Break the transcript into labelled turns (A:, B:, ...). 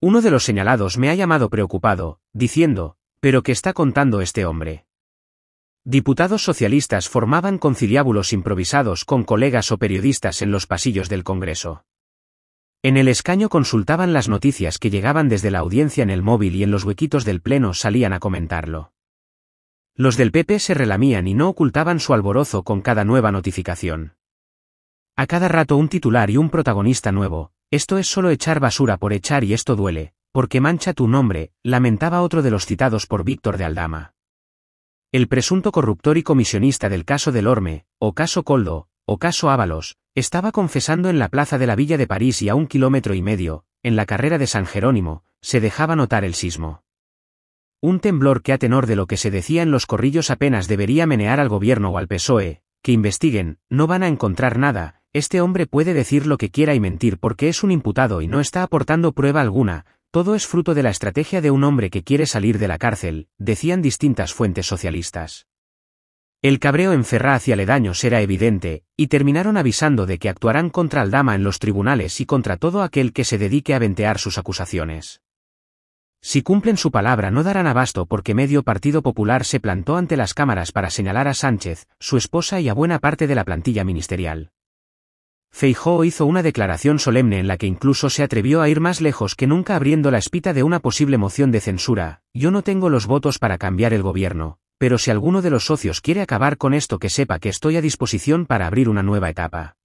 A: Uno de los señalados me ha llamado preocupado, diciendo, ¿pero qué está contando este hombre? Diputados socialistas formaban conciliábulos improvisados con colegas o periodistas en los pasillos del Congreso. En el escaño consultaban las noticias que llegaban desde la audiencia en el móvil y en los huequitos del pleno salían a comentarlo. Los del PP se relamían y no ocultaban su alborozo con cada nueva notificación. A cada rato un titular y un protagonista nuevo, esto es solo echar basura por echar y esto duele, porque mancha tu nombre, lamentaba otro de los citados por Víctor de Aldama. El presunto corruptor y comisionista del caso del Orme, o caso Coldo, o caso Ábalos, estaba confesando en la plaza de la Villa de París y a un kilómetro y medio, en la carrera de San Jerónimo, se dejaba notar el sismo. Un temblor que a tenor de lo que se decía en los corrillos apenas debería menear al gobierno o al PSOE, que investiguen, no van a encontrar nada, este hombre puede decir lo que quiera y mentir porque es un imputado y no está aportando prueba alguna, todo es fruto de la estrategia de un hombre que quiere salir de la cárcel, decían distintas fuentes socialistas. El cabreo en Ferraz y aledaños era evidente, y terminaron avisando de que actuarán contra Aldama en los tribunales y contra todo aquel que se dedique a ventear sus acusaciones. Si cumplen su palabra no darán abasto porque medio Partido Popular se plantó ante las cámaras para señalar a Sánchez, su esposa y a buena parte de la plantilla ministerial. Feijóo hizo una declaración solemne en la que incluso se atrevió a ir más lejos que nunca abriendo la espita de una posible moción de censura, yo no tengo los votos para cambiar el gobierno, pero si alguno de los socios quiere acabar con esto que sepa que estoy a disposición para abrir una nueva etapa.